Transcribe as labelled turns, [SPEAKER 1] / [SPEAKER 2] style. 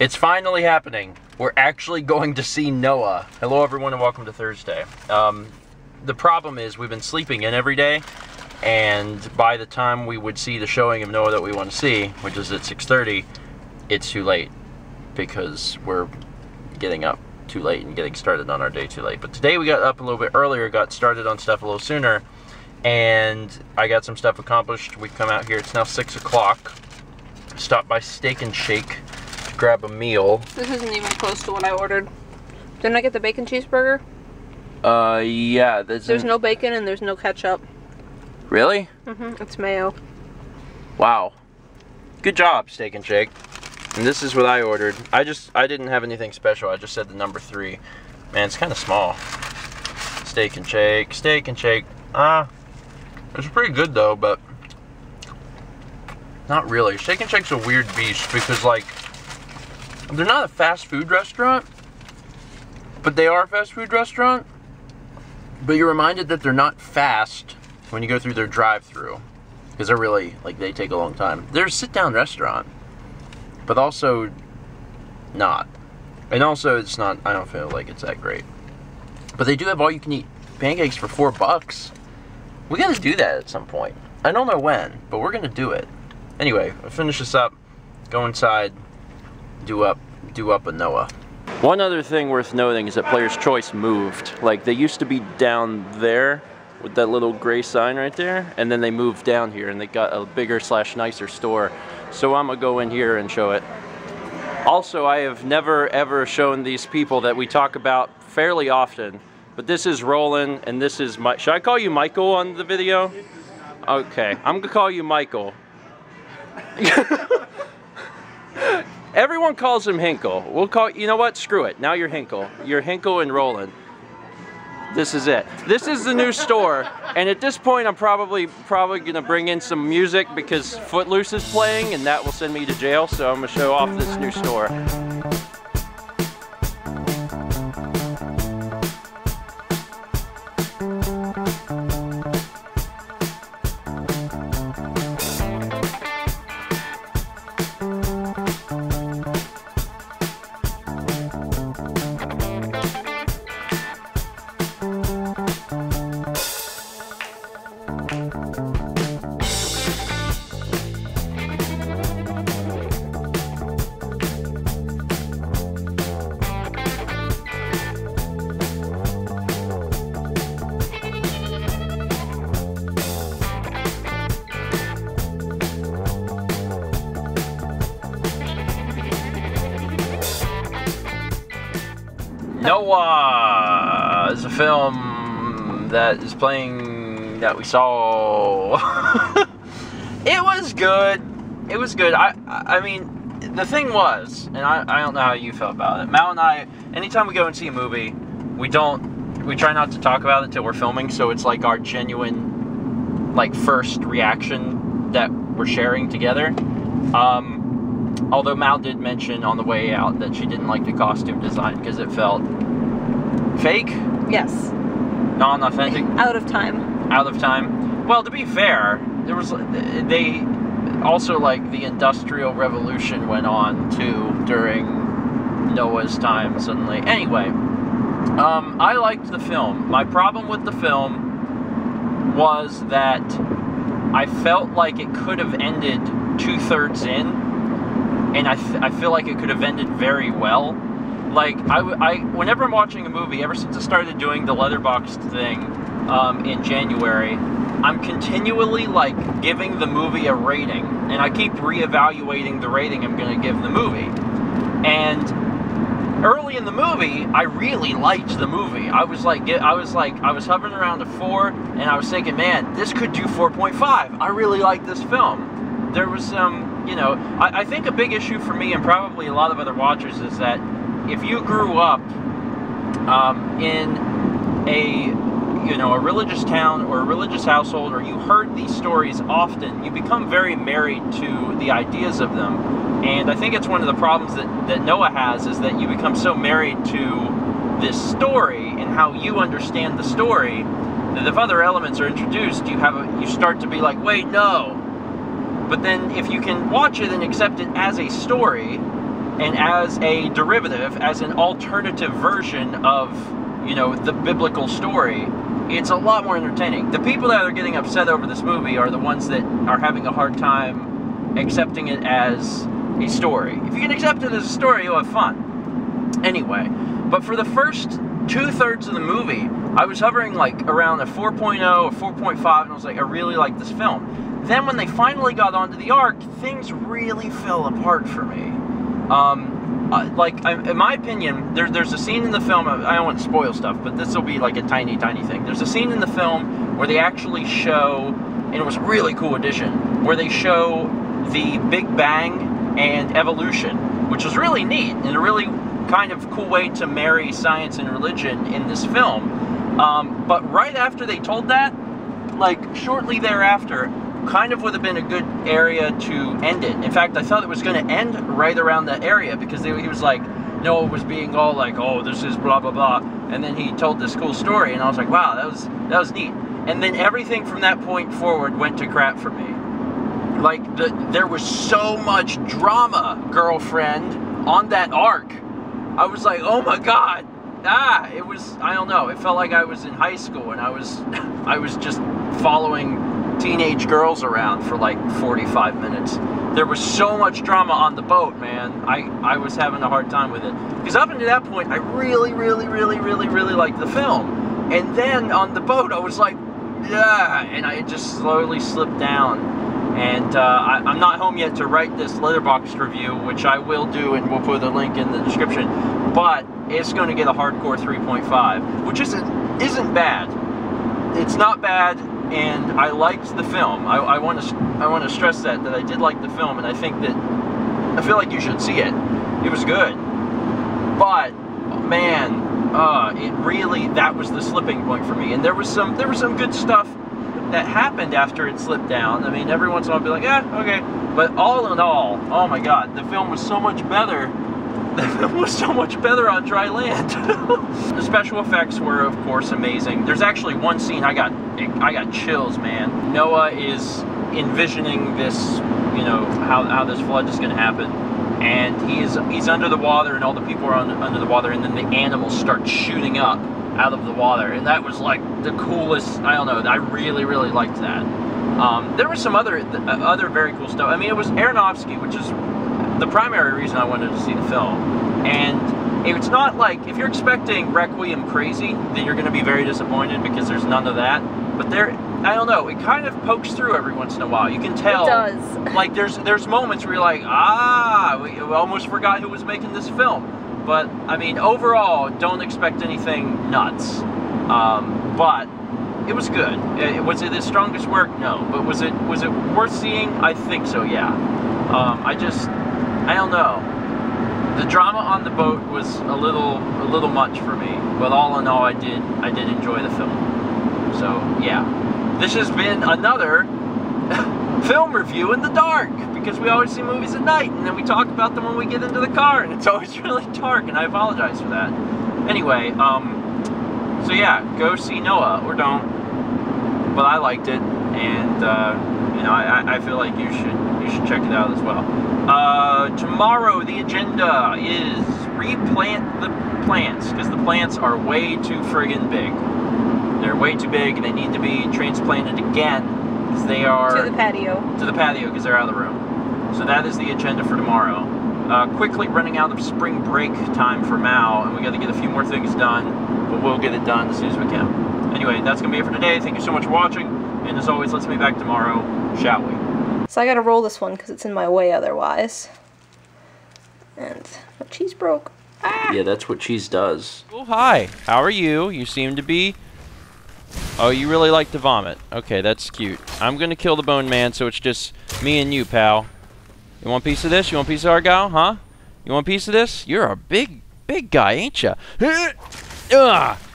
[SPEAKER 1] It's finally happening. We're actually going to see Noah. Hello, everyone, and welcome to Thursday. Um, the problem is we've been sleeping in every day, and by the time we would see the showing of Noah that we want to see, which is at 6:30, it's too late because we're getting up too late and getting started on our day too late. But today we got up a little bit earlier, got started on stuff a little sooner, and I got some stuff accomplished. We've come out here. It's now six o'clock. Stopped by Steak and Shake grab a meal.
[SPEAKER 2] This isn't even close to what I ordered. Didn't I get the bacon cheeseburger?
[SPEAKER 1] Uh, yeah. There's,
[SPEAKER 2] There's no bacon and there's no ketchup.
[SPEAKER 1] really.
[SPEAKER 2] hmm It's mayo.
[SPEAKER 1] Wow. Good job, Steak and Shake. And this is what I ordered. I just I didn't have anything special. I just said the number three. Man, it's kind of small. Steak and Shake, Steak and Shake. Ah, it's pretty good though, but not really. Steak and Shake's a weird beast because like they're not a fast food restaurant, but they are a fast food restaurant. But you're reminded that they're not fast when you go through their drive-through because they're really like they take a long time. They're a sit-down restaurant, but also not. And also, it's not. I don't feel like it's that great. But they do have all-you-can-eat pancakes for four bucks. We got to do that at some point. I don't know when, but we're gonna do it. Anyway, I'll finish this up. Go inside. Do up. Do up a Noah. One other thing worth noting is that Player's Choice moved. Like they used to be down there with that little gray sign right there, and then they moved down here and they got a bigger slash nicer store. So I'm gonna go in here and show it. Also, I have never ever shown these people that we talk about fairly often, but this is Roland and this is my. Should I call you Michael on the video? Okay, I'm gonna call you Michael. Everyone calls him Hinkle. We'll call you know what? Screw it. Now you're Hinkle. You're Hinkle and Roland. This is it. This is the new store, and at this point, I'm probably probably gonna bring in some music because Footloose is playing, and that will send me to jail. So I'm gonna show off this new store. Noah is a film that is playing that we saw. it was good. It was good. I I mean, the thing was, and I, I don't know how you felt about it. Mal and I, anytime we go and see a movie, we don't we try not to talk about it till we're filming, so it's like our genuine like first reaction that we're sharing together. Um, although Mal did mention on the way out that she didn't like the costume design because it felt fake,
[SPEAKER 2] Yes.
[SPEAKER 1] non-authentic,
[SPEAKER 2] Out of time.
[SPEAKER 1] out of time. Well, to be fair, there was they also like the industrial revolution went on too during Noah's time suddenly. Anyway, um, I liked the film. My problem with the film was that I felt like it could have ended two thirds in, and I, I feel like it could have ended very well. Like I, I, whenever I'm watching a movie, ever since I started doing the Letterboxd thing um, in January, I'm continually like giving the movie a rating, and I keep reevaluating the rating I'm going to give the movie. And early in the movie, I really liked the movie. I was like, I was like, I was hovering around a four, and I was thinking, man, this could do 4.5. I really like this film. There was some, you know, I, I think a big issue for me and probably a lot of other watchers is that if you grew up um, in a you know a religious town or a religious household or you heard these stories often you become very married to the ideas of them. And i think it's one of the problems that, that noah has is that you become so married to this story and how you understand the story that if other elements are introduced you have a, you start to be like wait no but then if you can watch it and accept it as a story and as a derivative, as an alternative version of, you know, the biblical story, it's a lot more entertaining. The people that are getting upset over this movie are the ones that are having a hard time accepting it as a story. If you can accept it as a story, you'll have fun. Anyway, but for the first two thirds of the movie, I was hovering like around a 4.0 or 4.5, and I was like, I really like this film. Then when they finally got onto the ark, things really fell apart for me. Um, uh, like, I, in my opinion, there, there's a scene in the film, I don't want to spoil stuff, but this will be like a tiny, tiny thing. There's a scene in the film where they actually show, and it was a really cool addition, where they show the Big Bang and evolution, which was really neat and a really kind of cool way to marry science and religion in this film. Um, but right after they told that, like shortly thereafter, kind of would have been a good area to end it. In fact, I thought it was going to end right around that area because they, he was like, Noah was being all like, "Oh, this is blah blah blah," and then he told this cool story, and I was like, "Wow, that was that was neat." And then everything from that point forward went to crap for me. Like the, there was so much drama, girlfriend, on that ark. I was like, "Oh my god." Ah, it was I don't know. It felt like I was in high school and I was I was just following teenage girls around for like 45 minutes. There was so much drama on the boat, man. I, I was having a hard time with it. Because up until that point, I really, really, really, really, really liked the film. And then on the boat, I was like, yeah, and I just slowly slipped down. And uh, I, am not home yet to write this Letterboxd review, which I will do, and we'll put the link in the description. But it's going to get a hardcore 3.5, which isn't isn't bad. It's not bad and I liked the film. I, want to I want to stress that that I did like the film, and I think that I feel like you should see it. It was good, but man, uh, it really that was the slipping point for me. And there was some there was some good stuff that happened after it slipped down. I mean, every once in a while I'd be like, yeah, okay. But all in all, oh my God, the film was so much better was so much better on dry land. the special effects were, of course, amazing. There's actually one scene I got, I got chills, man. Noah is envisioning this, you know, how, how this flood is going to happen, and he's he's under the water, and all the people are under, under the water, and then the animals start shooting up out of the water, and that was like the coolest. I don't know. I really, really liked that. Um, there was some other other very cool stuff. I mean, it was Aronofsky, which is the primary reason I wanted to see the film. And it's not like, if you're expecting Requiem crazy, then you're going to be very disappointed because there's none of that. But there, I don't know, it kind of pokes through every once in a while. You can tell.
[SPEAKER 2] It does.
[SPEAKER 1] Like, there's, there's moments where you're like, ah, we almost forgot who was making this film. But, I mean, overall, don't expect anything nuts. Um, but it was good. It, was it the strongest work? No. But was it was it worth seeing? I think so. Yeah. Um, I just I don't know. The drama on the boat was a little a little much for me, but all in all, I did I did enjoy the film. So yeah, this has been another film review in the dark because we always see movies at night and then we talk about them when we get into the car and it's always really dark and I apologize for that. Anyway, um, so yeah, go see Noah or don't. But I liked it and uh, you know I, I feel like you should you should check it out as well. Uh, tomorrow, the agenda is replant the plants because the plants are way too friggin' big. They're way too big and they need to be transplanted again because they are
[SPEAKER 2] to the patio.
[SPEAKER 1] To the patio because they're out of the room. So that is the agenda for tomorrow. Uh, quickly running out of spring break time for Mal, and we got to get a few more things done, but we'll get it done as soon as we can. Anyway, that's going to be it for today. Thank you so much for watching, and as always, let's meet back tomorrow, shall we?
[SPEAKER 2] So I gotta roll this one because it's in my way otherwise. And my cheese broke.
[SPEAKER 1] Ah! Yeah, that's what cheese does. Oh, hi. How are you? You seem to be... Oh, you really like to vomit. Okay, that's cute. I'm gonna kill the bone man, so it's just me and you, pal. You want a piece of this? You want a piece of Argyle, huh? You want a piece of this? You're a big, big guy, ain't ya? Ugh!